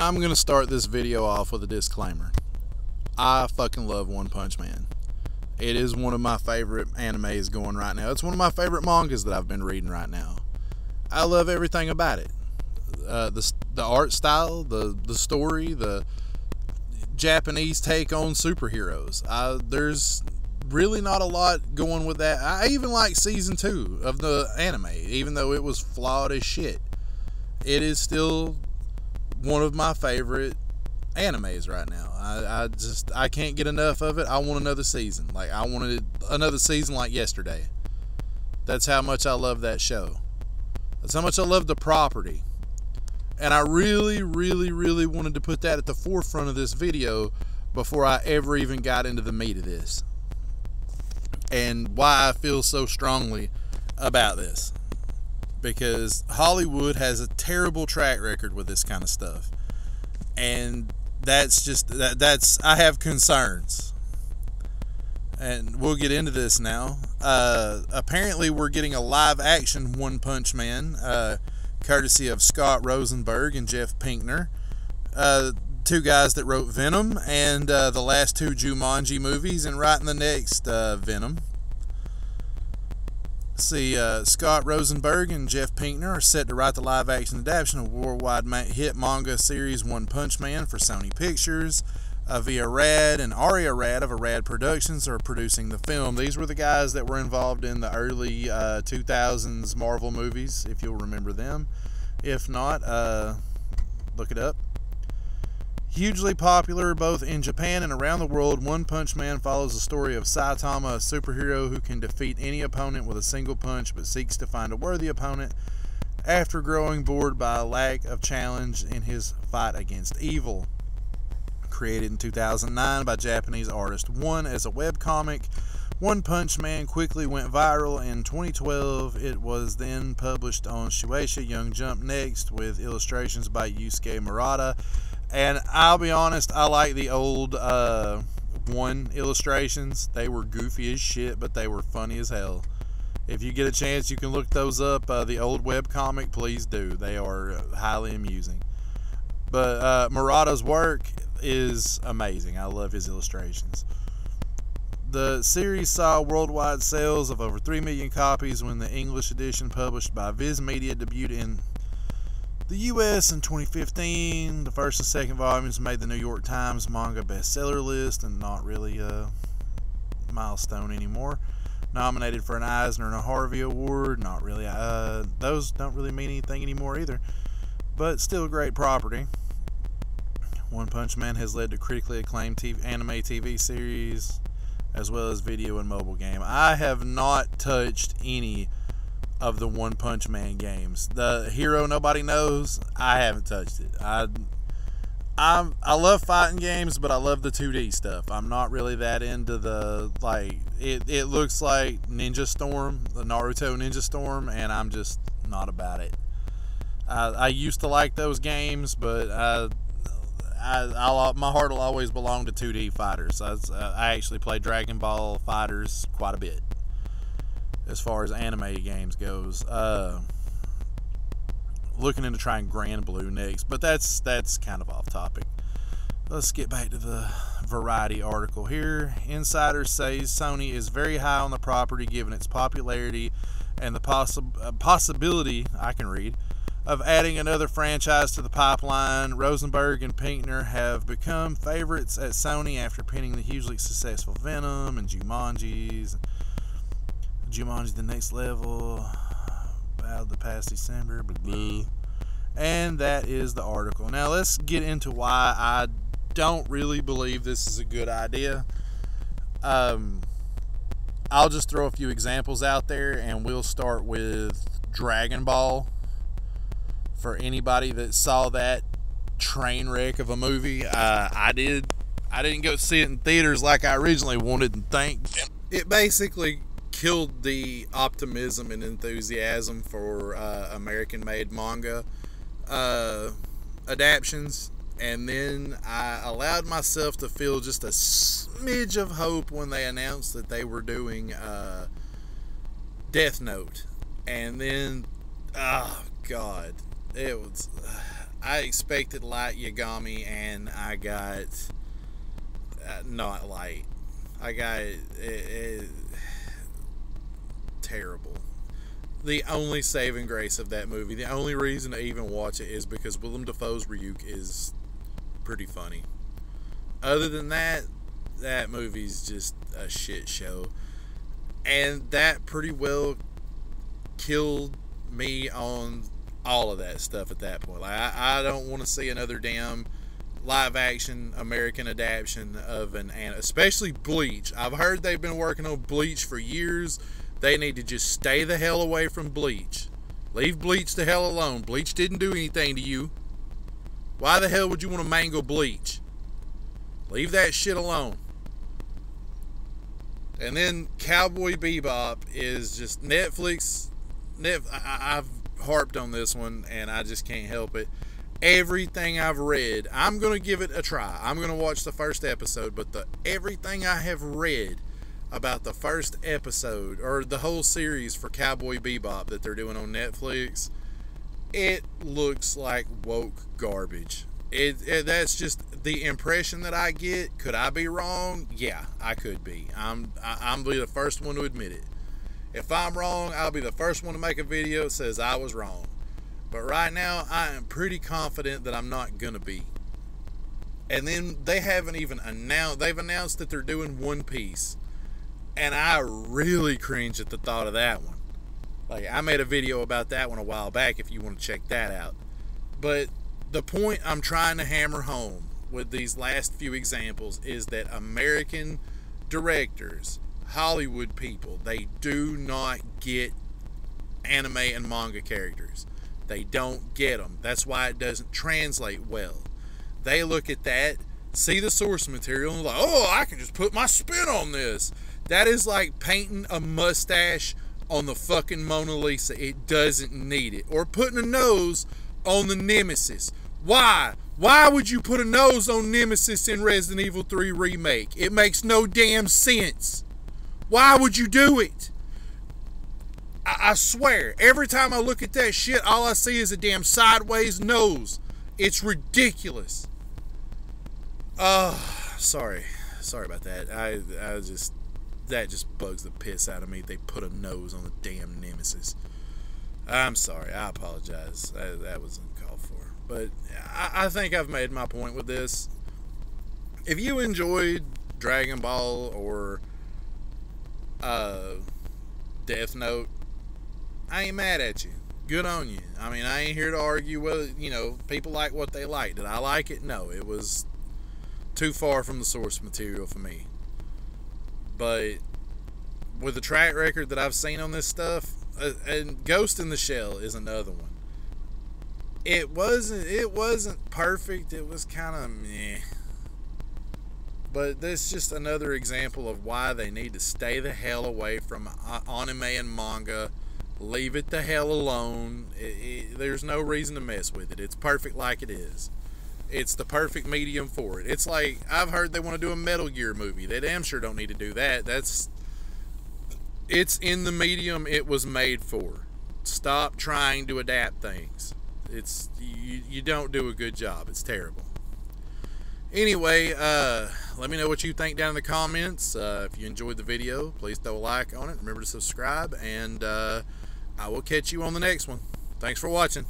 I'm going to start this video off with a disclaimer. I fucking love One Punch Man. It is one of my favorite animes going right now. It's one of my favorite mangas that I've been reading right now. I love everything about it. Uh, the the art style, the the story, the Japanese take on superheroes. I, there's really not a lot going with that. I even like season two of the anime, even though it was flawed as shit. It is still one of my favorite animes right now. I, I just I can't get enough of it. I want another season. Like I wanted another season like yesterday. That's how much I love that show. That's how much I love the property. And I really, really, really wanted to put that at the forefront of this video before I ever even got into the meat of this. And why I feel so strongly about this because Hollywood has a terrible track record with this kind of stuff. And that's just that that's I have concerns. And we'll get into this now. Uh, apparently, we're getting a live action One Punch Man, uh, courtesy of Scott Rosenberg and Jeff Pinkner, uh, two guys that wrote Venom and uh, the last two Jumanji movies, and writing the next uh, Venom see, uh, Scott Rosenberg and Jeff Pinkner are set to write the live action adaptation of worldwide hit manga series One Punch Man for Sony Pictures. Avi Arad and Ari Arad of Arad Productions are producing the film. These were the guys that were involved in the early uh, 2000s Marvel movies, if you'll remember them. If not, uh, look it up. Hugely popular both in Japan and around the world, One Punch Man follows the story of Saitama, a superhero who can defeat any opponent with a single punch but seeks to find a worthy opponent after growing bored by a lack of challenge in his fight against evil. Created in 2009 by Japanese artist One as a webcomic, One Punch Man quickly went viral in 2012. It was then published on Shueisha Young Jump Next with illustrations by Yusuke Murata and I'll be honest, I like the old uh, one illustrations. They were goofy as shit, but they were funny as hell. If you get a chance, you can look those up. Uh, the old web comic, please do. They are highly amusing. But uh, Murata's work is amazing. I love his illustrations. The series saw worldwide sales of over 3 million copies when the English edition published by Viz Media debuted in the U.S. in 2015, the first and second volumes made the New York Times manga bestseller list and not really a milestone anymore. Nominated for an Eisner and a Harvey Award, not really. Uh, those don't really mean anything anymore either, but still a great property. One Punch Man has led to critically acclaimed TV, anime TV series as well as video and mobile game. I have not touched any of the One Punch Man games. The hero nobody knows, I haven't touched it. I I'm I love fighting games, but I love the 2D stuff. I'm not really that into the like it it looks like Ninja Storm, the Naruto Ninja Storm, and I'm just not about it. I, I used to like those games, but I, I, I my heart will always belong to 2D fighters. I, uh, I actually play Dragon Ball FighterZ quite a bit as far as anime games goes. Uh, looking into trying Granblue next, but that's that's kind of off topic. Let's get back to the Variety article here. Insider says Sony is very high on the property given its popularity and the possi- uh, possibility, I can read, of adding another franchise to the pipeline. Rosenberg and Pinkner have become favorites at Sony after penning the hugely successful Venom and Jumanji's. Jumanji the next level out the past December, blah, blah. And that is the article. Now let's get into why I don't really believe this is a good idea. Um, I'll just throw a few examples out there, and we'll start with Dragon Ball. For anybody that saw that train wreck of a movie, uh, I did. I didn't go see it in theaters like I originally wanted and think. It basically killed the optimism and enthusiasm for uh, American made manga uh, adaptions. And then I allowed myself to feel just a smidge of hope when they announced that they were doing uh, Death Note. And then, oh God, it was. I expected light Yagami, and I got uh, not light. I got it, it, terrible. The only saving grace of that movie, the only reason to even watch it is because Willem Dafoe's Ryuk is pretty funny. Other than that, that movie's just a shit show. And that pretty well killed me on all of that stuff at that point. Like I, I don't want to see another damn live action American adaptation of an especially Bleach. I've heard they've been working on Bleach for years. They need to just stay the hell away from Bleach. Leave Bleach the hell alone. Bleach didn't do anything to you. Why the hell would you want to mangle Bleach? Leave that shit alone. And then Cowboy Bebop is just Netflix. Net, I, have harped on this one, and I just can't help it. Everything I've read, I'm gonna give it a try. I'm gonna watch the first episode, but the everything I have read about the first episode or the whole series for Cowboy Bebop that they're doing on Netflix, it looks like woke garbage. It, it, that's just the impression that I get. Could I be wrong? Yeah, I could be. I'm I, I'm be the first one to admit it. If I'm wrong, I'll be the first one to make a video that says I was wrong. But right now, I am pretty confident that I'm not gonna be. And then they haven't even announced. They've announced that they're doing One Piece, and I really cringe at the thought of that one. Like I made a video about that one a while back. If you want to check that out, but the point I'm trying to hammer home with these last few examples is that American directors, Hollywood people, they do not get anime and manga characters. They don't get them. That's why it doesn't translate well. They look at that, see the source material, and like, oh, I can just put my spin on this. That is like painting a mustache on the fucking Mona Lisa. It doesn't need it. Or putting a nose on the Nemesis. Why? Why would you put a nose on Nemesis in Resident Evil 3 Remake? It makes no damn sense. Why would you do it? I, I swear, every time I look at that shit, all I see is a damn sideways nose. It's ridiculous. Oh, sorry. Sorry about that. I, I just, that just bugs the piss out of me. They put a nose on the damn Nemesis. I'm sorry. I apologize. That, that was uncalled for. But I, I think I've made my point with this. If you enjoyed Dragon Ball or uh, Death Note, I ain't mad at you. Good on you. I mean, I ain't here to argue whether, you know, people like what they like. Did I like it? No, it was too far from the source material for me. But with the track record that I've seen on this stuff, uh, and Ghost in the Shell is another one. It wasn't it wasn't perfect. It was kind of meh. But that's just another example of why they need to stay the hell away from uh, anime and manga. Leave it the hell alone. It, it, there's no reason to mess with it. It's perfect like it is. It's the perfect medium for it. It's like I've heard they want to do a Metal Gear movie. They damn sure don't need to do that. That's it's in the medium it was made for. Stop trying to adapt things. It's you, you don't do a good job. It's terrible. Anyway, uh, let me know what you think down in the comments. Uh, if you enjoyed the video, please throw a like on it. Remember to subscribe, and uh, I will catch you on the next one. Thanks for watching.